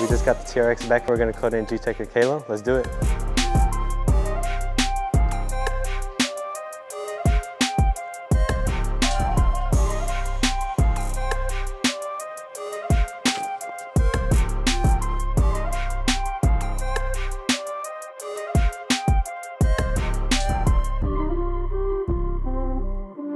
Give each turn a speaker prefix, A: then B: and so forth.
A: We just got the TRX back. We're gonna code in G-Tech. Let's do it.